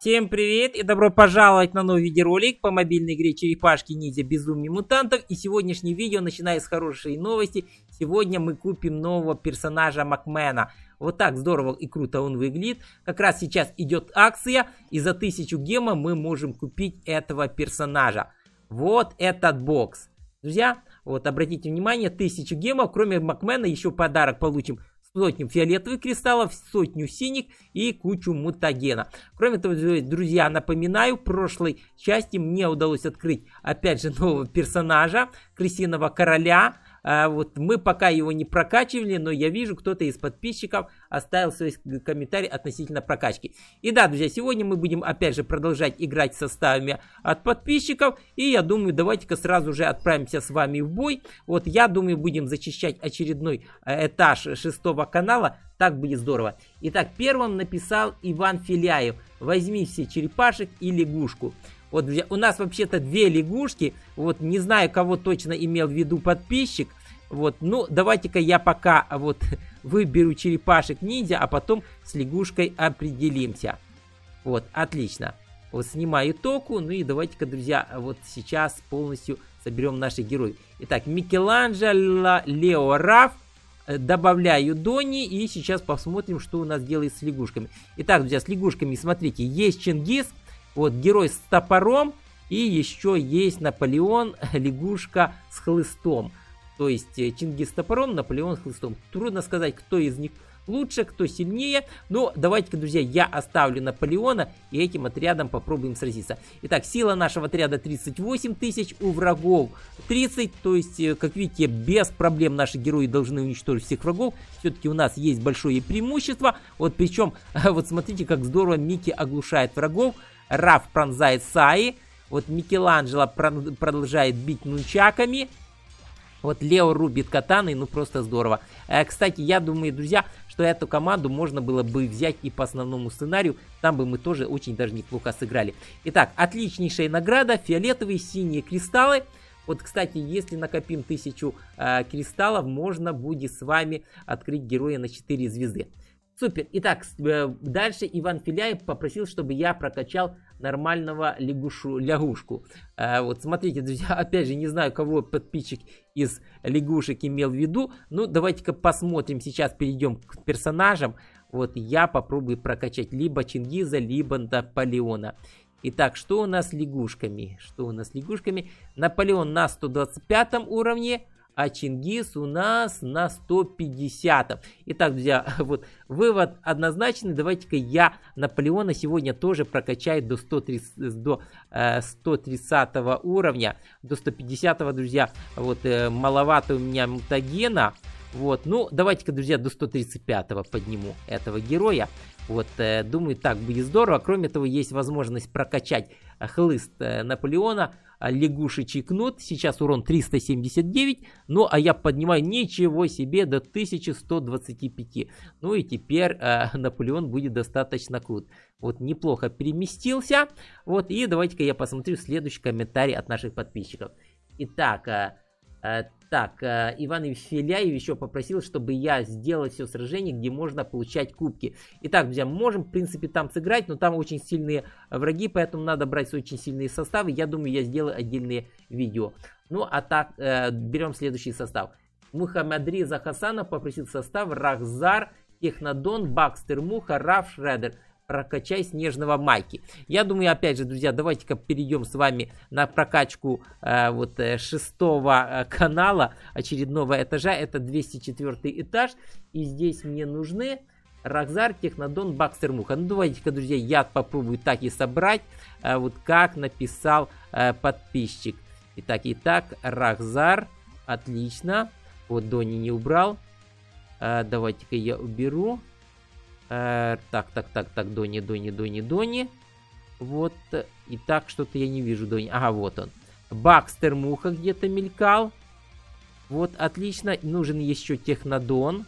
Всем привет и добро пожаловать на новый видеоролик по мобильной игре Черепашки Ниндзя Безумие Мутантов. И сегодняшнее видео начинает с хорошей новости. Сегодня мы купим нового персонажа Макмена. Вот так здорово и круто он выглядит. Как раз сейчас идет акция и за 1000 гема мы можем купить этого персонажа. Вот этот бокс. Друзья, вот обратите внимание, 1000 гемов, кроме Макмена еще подарок получим сотню фиолетовых кристаллов, сотню синих и кучу мутагена. Кроме того, друзья, напоминаю, в прошлой части мне удалось открыть, опять же, нового персонажа, крысиного короля, а, вот мы пока его не прокачивали, но я вижу, кто-то из подписчиков оставил свой комментарий относительно прокачки. И да, друзья, сегодня мы будем опять же продолжать играть составами от подписчиков. И я думаю, давайте-ка сразу же отправимся с вами в бой. Вот я думаю, будем зачищать очередной э, этаж шестого канала. Так будет здорово. Итак, первым написал Иван Филяев. Возьми все черепашек и лягушку. Вот, у нас вообще-то две лягушки. Вот, не знаю, кого точно имел в виду подписчик. Вот, ну, давайте-ка я пока вот выберу черепашек ниндзя, а потом с лягушкой определимся. Вот, отлично. Вот снимаю току, ну и давайте-ка, друзья, вот сейчас полностью соберем наших героев. Итак, Микеланджело Лео Раф, добавляю Дони и сейчас посмотрим, что у нас делает с лягушками. Итак, друзья, с лягушками, смотрите, есть Чингис, вот герой с топором. И еще есть Наполеон, лягушка с хлыстом. То есть э, Чингис с топором, Наполеон с хлыстом. Трудно сказать, кто из них лучше, кто сильнее. Но давайте-ка, друзья, я оставлю Наполеона и этим отрядом попробуем сразиться. Итак, сила нашего отряда 38 тысяч, у врагов 30. То есть, э, как видите, без проблем наши герои должны уничтожить всех врагов. Все-таки у нас есть большое преимущество. Вот причем, вот смотрите, как здорово Микки оглушает врагов. Раф пронзает Саи. Вот Микеланджело продолжает бить нунчаками. Вот Лео рубит катаной, ну просто здорово. Э, кстати, я думаю, друзья, что эту команду можно было бы взять и по основному сценарию. Там бы мы тоже очень даже неплохо сыграли. Итак, отличнейшая награда. Фиолетовые, синие кристаллы. Вот, кстати, если накопим тысячу э, кристаллов, можно будет с вами открыть героя на 4 звезды. Супер. Итак, э, дальше Иван Филяев попросил, чтобы я прокачал нормального лягушу, лягушку. А, вот смотрите, друзья, опять же, не знаю, кого подписчик из лягушек имел в виду. Ну, давайте-ка посмотрим. Сейчас перейдем к персонажам. Вот я попробую прокачать либо Чингиза, либо Наполеона. Итак, что у нас с лягушками? Что у нас с лягушками? Наполеон на 125 уровне а Чингис у нас на 150. Итак, друзья, вот вывод однозначный. Давайте-ка я Наполеона сегодня тоже прокачаю до, 130, до э, 130 уровня. До 150, друзья, вот э, маловато у меня мутагена. Вот, ну, давайте-ка, друзья, до 135 подниму этого героя. Вот, э, думаю, так будет здорово. Кроме того, есть возможность прокачать хлыст э, Наполеона лягушечий кнут. Сейчас урон 379. Ну, а я поднимаю ничего себе до 1125. Ну и теперь э, Наполеон будет достаточно крут. Вот неплохо переместился. Вот, и давайте-ка я посмотрю следующий комментарий от наших подписчиков. Итак, э, э, так, э, Иван Филяев еще попросил, чтобы я сделал все сражение, где можно получать кубки. Итак, друзья, можем, в принципе, там сыграть, но там очень сильные враги, поэтому надо брать очень сильные составы. Я думаю, я сделаю отдельные видео. Ну, а так, э, берем следующий состав. Мухаммадриза Хасанов попросил состав Рахзар, Технодон, Бакстер Муха, Раф Шредер прокачай снежного майки. Я думаю, опять же, друзья, давайте-ка перейдем с вами на прокачку э, вот э, шестого э, канала очередного этажа. Это 204 этаж. И здесь мне нужны Рахзар, Технодон, Бакстер, Муха. Ну, давайте-ка, друзья, я попробую так и собрать, э, вот как написал э, подписчик. Итак, итак, Рахзар, отлично. Вот Дони не убрал. Э, давайте-ка я уберу. Э, так, так, так, так, Дони, Дони, Дони, Дони. Вот, и так что-то я не вижу Дони. Ага, вот он. Бакстер Муха где-то мелькал. Вот, отлично. Нужен еще Технодон.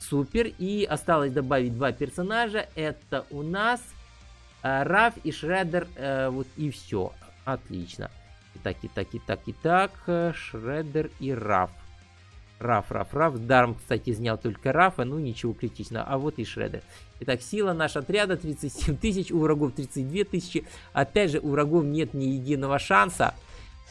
Супер. И осталось добавить два персонажа. Это у нас э, Раф и Шредер. Э, вот и все. Отлично. Итак, итак, итак, итак. Шредер и Раф. Раф, Раф, Раф. Даром, кстати, снял только Рафа, ну ничего критичного. А вот и Шредер. Итак, сила нашего отряда 37 тысяч, у врагов 32 тысячи. Опять же, у врагов нет ни единого шанса.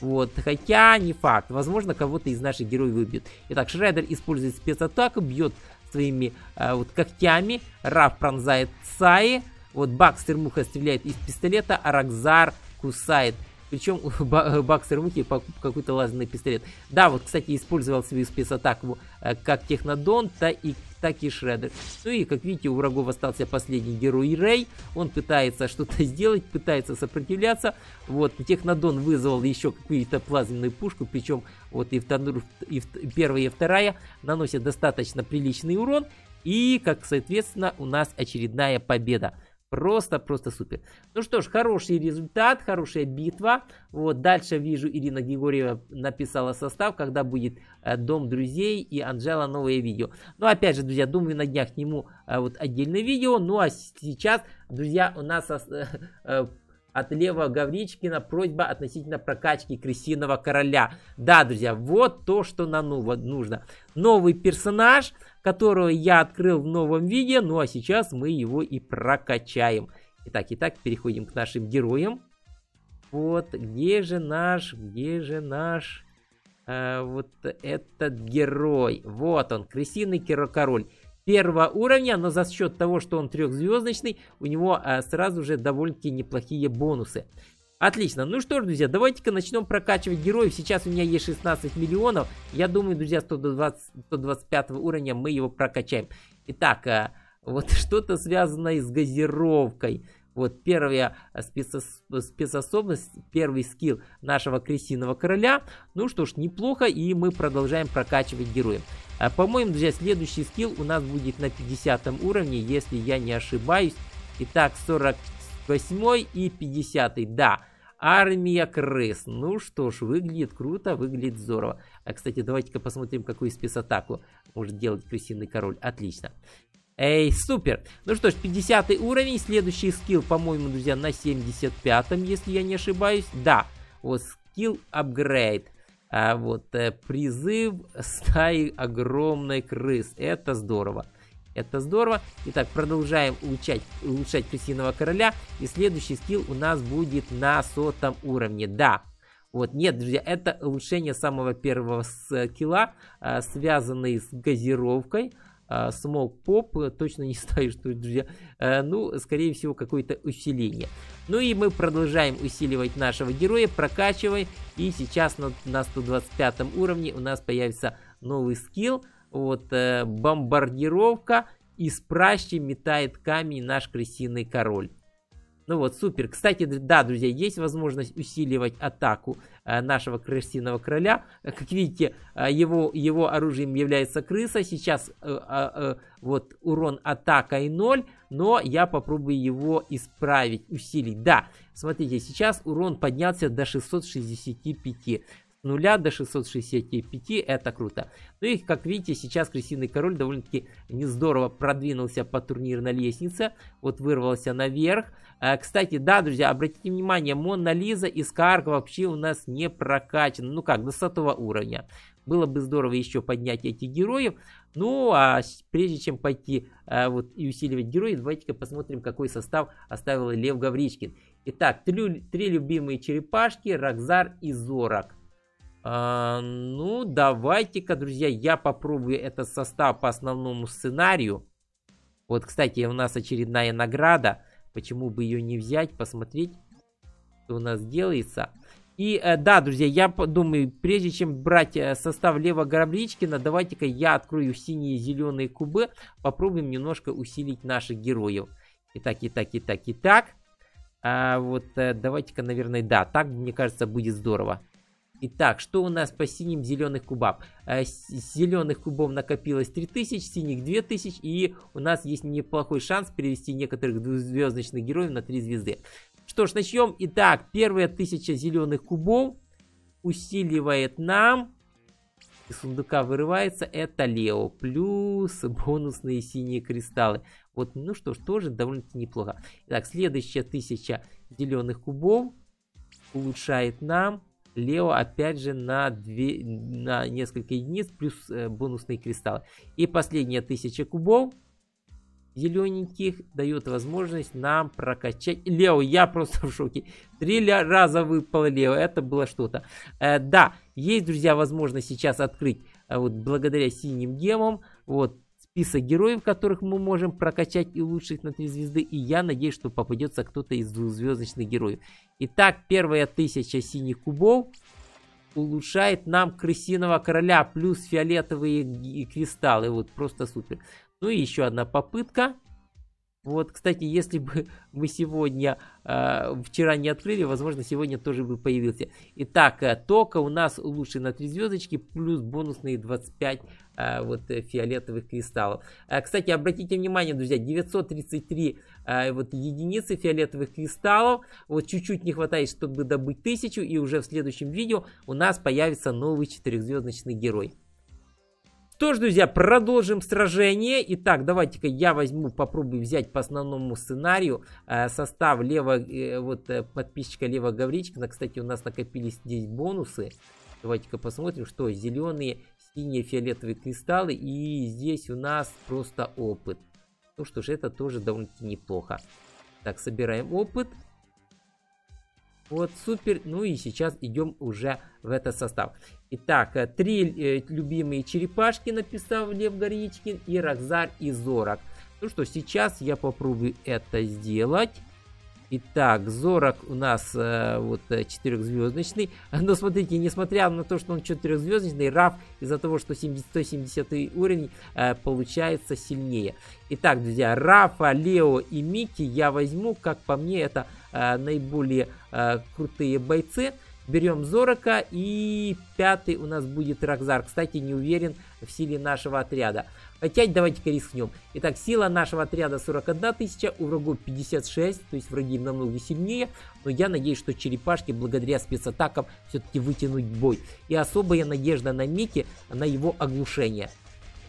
Вот, хотя не факт. Возможно, кого-то из наших героев выбьет. Итак, Шредер использует спецатаку, бьет своими э, вот когтями. Раф пронзает Саи. Вот Бакстер Муха стреляет из пистолета, а Рокзар кусает причем у Бакстера Мухи какой-то лазерный пистолет. Да, вот, кстати, использовал свою спецатаку э, как Технодон, так и, так и Шредер. Ну и, как видите, у врагов остался последний герой Рэй. Он пытается что-то сделать, пытается сопротивляться. Вот, Технодон вызвал еще какую-то плазменную пушку, причем вот и, втор... и первая и вторая наносят достаточно приличный урон. И, как соответственно, у нас очередная победа. Просто-просто супер. Ну что ж, хороший результат, хорошая битва. Вот дальше вижу, Ирина Григорьева написала состав, когда будет э, Дом друзей и Анжела новое видео. Ну опять же, друзья, думаю на днях сниму э, вот отдельное видео. Ну а сейчас, друзья, у нас э, от Лева Гавричкина просьба относительно прокачки крысиного короля. Да, друзья, вот то, что нам нужно. Новый персонаж – которого я открыл в новом виде, ну а сейчас мы его и прокачаем. Итак, итак, переходим к нашим героям. Вот, где же наш, где же наш, э, вот этот герой. Вот он, крысиный король. Первого уровня, но за счет того, что он трехзвездочный, у него э, сразу же довольно-таки неплохие бонусы. Отлично. Ну что ж, друзья, давайте-ка начнем прокачивать героев. Сейчас у меня есть 16 миллионов. Я думаю, друзья, 120, 125 уровня мы его прокачаем. Итак, э, вот что-то связанное с газировкой. Вот первая спецос спецоспособность, первый скилл нашего крысиного короля. Ну что ж, неплохо, и мы продолжаем прокачивать героев. А, По-моему, друзья, следующий скилл у нас будет на 50 уровне, если я не ошибаюсь. Итак, 48 и 50. Да, Армия крыс. Ну что ж, выглядит круто, выглядит здорово. А, кстати, давайте-ка посмотрим, какую спецатаку может делать крысиный король. Отлично. Эй, супер. Ну что ж, 50 уровень. Следующий скилл, по-моему, друзья, на 75-м, если я не ошибаюсь. Да, вот скилл апгрейд. А вот э, призыв стаи огромной крыс. Это здорово. Это здорово. Итак, продолжаем улучшать, улучшать крысиного короля. И следующий скилл у нас будет на сотом уровне. Да, вот, нет, друзья, это улучшение самого первого скилла, а, связанный с газировкой. А, Смог поп, точно не знаю, что, друзья, а, ну, скорее всего, какое-то усиление. Ну и мы продолжаем усиливать нашего героя, прокачиваем, и сейчас на, на 125 уровне у нас появится новый скилл, вот э, бомбардировка. Из пращи метает камень наш крысиный король. Ну вот, супер. Кстати, да, друзья, есть возможность усиливать атаку э, нашего крысиного короля. Как видите, э, его, его оружием является крыса. Сейчас э, э, э, вот урон атакой 0, но я попробую его исправить, усилить. Да, смотрите, сейчас урон поднялся до 665 нуля до 665, это круто. Ну и, как видите, сейчас Крысиный Король довольно-таки не здорово продвинулся по турнирной лестнице, вот вырвался наверх. А, кстати, да, друзья, обратите внимание, Мона Лиза и Скарк вообще у нас не прокачаны, ну как, до 100 уровня. Было бы здорово еще поднять этих героев. Ну, а прежде чем пойти а, вот и усиливать героев, давайте-ка посмотрим, какой состав оставил Лев Гавричкин. Итак, три, три любимые черепашки, Рокзар и Зорок. А, ну, давайте-ка, друзья, я попробую этот состав по основному сценарию. Вот, кстати, у нас очередная награда. Почему бы ее не взять, посмотреть, что у нас делается. И э, да, друзья, я думаю, прежде чем брать э, состав Лева Грабличкина, давайте-ка я открою синие и зеленые кубы. Попробуем немножко усилить наших героев. Итак, итак, итак, итак. А, вот э, давайте-ка, наверное, да, так, мне кажется, будет здорово. Итак, что у нас по синим зеленых кубам? Э, зеленых кубов накопилось 3000, синих 2000, и у нас есть неплохой шанс перевести некоторых двухзвездочных героев на 3 звезды. Что ж, начнем. Итак, первые 1000 зеленых кубов усиливает нам из сундука вырывается, это Лео. Плюс бонусные синие кристаллы. Вот, ну что ж, тоже довольно-таки неплохо. Итак, следующая тысяча зеленых кубов улучшает нам Лео опять же на, 2, на несколько единиц плюс э, бонусные кристаллы. И последняя 1000 кубов зелененьких дает возможность нам прокачать. Лео, я просто в шоке. Три раза выпало Лео, это было что-то. Э, да, есть, друзья, возможность сейчас открыть, э, вот благодаря синим гемам, вот список героев, которых мы можем прокачать и улучшить на 3 звезды. И я надеюсь, что попадется кто-то из двухзвездочных героев. Итак, первая тысяча синих кубов улучшает нам крысиного короля плюс фиолетовые кристаллы. Вот просто супер. Ну и еще одна попытка. Вот, кстати, если бы мы сегодня, э, вчера не открыли, возможно, сегодня тоже бы появился. Итак, э, тока у нас лучше на 3 звездочки, плюс бонусные 25 э, вот, фиолетовых кристаллов. Э, кстати, обратите внимание, друзья, 933 э, вот, единицы фиолетовых кристаллов. Вот чуть-чуть не хватает, чтобы добыть 1000, и уже в следующем видео у нас появится новый 4-звездочный герой. Что ж, друзья, продолжим сражение. Итак, давайте-ка я возьму, попробую взять по основному сценарию э, состав Лева, э, вот э, подписчика Лева Гавричкина. Кстати, у нас накопились здесь бонусы. Давайте-ка посмотрим, что зеленые, синие, фиолетовые кристаллы. И здесь у нас просто опыт. Ну что ж, это тоже довольно-таки неплохо. Так, собираем опыт. Вот, супер. Ну и сейчас идем уже в этот состав. Итак, э, три э, любимые черепашки написал Лев Горичкин и Рокзар и Зорок. Ну что, сейчас я попробую это сделать. Итак, Зорок у нас э, вот э, четырехзвездочный. Но смотрите, несмотря на то, что он четырехзвездочный, Раф из-за того, что 170 уровень э, получается сильнее. Итак, друзья, Рафа, Лео и Микки я возьму, как по мне, это э, наиболее э, крутые бойцы. Берем Зорока и пятый у нас будет Рокзар. Кстати, не уверен в силе нашего отряда. Хотя давайте-ка рискнем. Итак, сила нашего отряда 41 тысяча, у врагов 56, то есть враги намного сильнее. Но я надеюсь, что черепашки благодаря спецатакам все-таки вытянуть бой. И особая надежда на Мики, на его оглушение.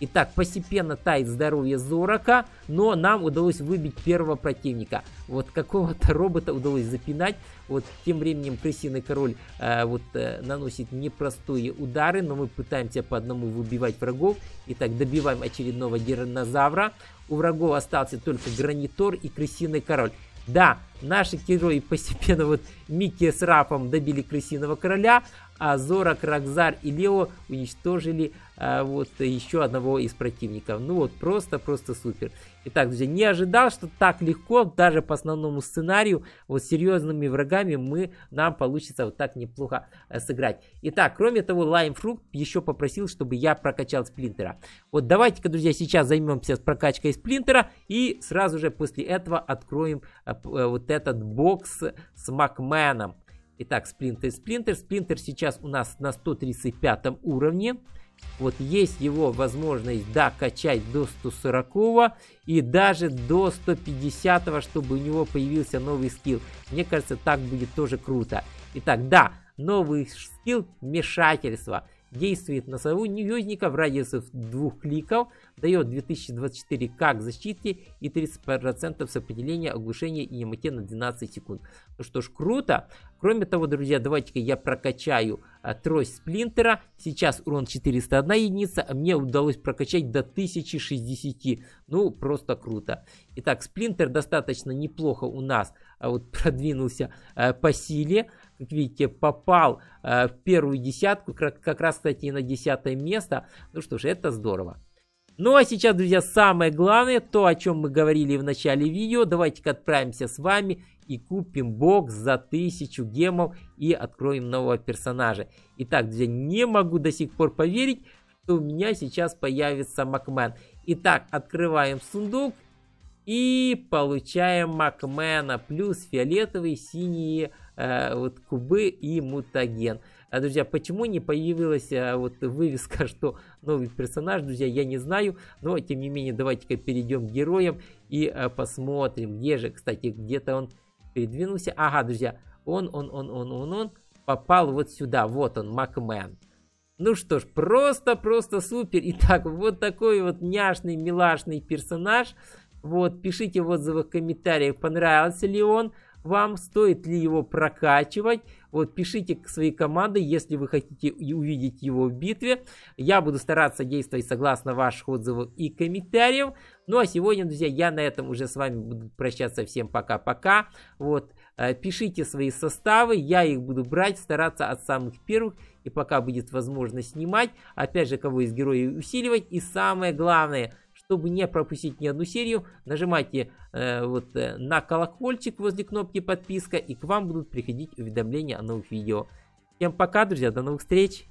Итак, постепенно тает здоровье Зорока, но нам удалось выбить первого противника. Вот какого-то робота удалось запинать. Вот тем временем крысиный король э, вот э, наносит непростые удары, но мы пытаемся по одному выбивать врагов. Итак, добиваем очередного динозавра. У врагов остался только гранитор и крысиный король. Да, наши герои постепенно, вот Микки с Рафом добили крысиного короля, а Зора, Кракзар и Лео уничтожили а, вот еще одного из противников. Ну вот, просто-просто супер. Итак, друзья, не ожидал, что так легко, даже по основному сценарию, вот с серьезными врагами мы, нам получится вот так неплохо э, сыграть. Итак, кроме того, Лаймфрукт еще попросил, чтобы я прокачал Сплинтера. Вот давайте-ка, друзья, сейчас займемся прокачкой Сплинтера и сразу же после этого откроем э, э, вот этот бокс с Макменом. Итак, Сплинтер, Сплинтер. Сплинтер сейчас у нас на 135 уровне. Вот есть его возможность докачать до 140 и даже до 150, чтобы у него появился новый скилл. Мне кажется, так будет тоже круто. Итак, да, новый скилл вмешательство действует на союзника в радиусе двух кликов, дает 2024 как защите и 30% сопределения оглушения и немоте на 12 секунд. Ну что ж, круто. Кроме того, друзья, давайте-ка я прокачаю а, трость сплинтера. Сейчас урон 401 единица, а мне удалось прокачать до 1060. Ну, просто круто. Итак, сплинтер достаточно неплохо у нас а, вот продвинулся а, по силе как видите, попал э, в первую десятку, как, как раз, кстати, на десятое место. Ну что ж, это здорово. Ну а сейчас, друзья, самое главное, то, о чем мы говорили в начале видео. Давайте-ка отправимся с вами и купим бокс за 1000 гемов и откроем нового персонажа. Итак, друзья, не могу до сих пор поверить, что у меня сейчас появится Макмен. Итак, открываем сундук и получаем Макмена. Плюс фиолетовые, синие Э, вот кубы и мутаген. А, друзья, почему не появилась а, вот вывеска, что новый персонаж, друзья, я не знаю, но тем не менее давайте-ка перейдем к героям и а, посмотрим, где же, кстати, где-то он передвинулся. Ага, друзья, он, он, он, он, он, он попал вот сюда, вот он, Макмен. Ну что ж, просто-просто супер. Итак, вот такой вот няшный, милашный персонаж. Вот, пишите в отзывах, комментариях, понравился ли он. вам, стоит ли его прокачивать. Вот пишите к своей команде, если вы хотите увидеть его в битве. Я буду стараться действовать согласно ваших отзывов и комментариев. Ну а сегодня, друзья, я на этом уже с вами буду прощаться. Всем пока-пока. Вот, э, пишите свои составы, я их буду брать, стараться от самых первых. И пока будет возможность снимать, опять же, кого из героев усиливать. И самое главное, чтобы не пропустить ни одну серию, нажимайте э, вот э, на колокольчик возле кнопки подписка, и к вам будут приходить уведомления о новых видео. Всем пока, друзья, до новых встреч!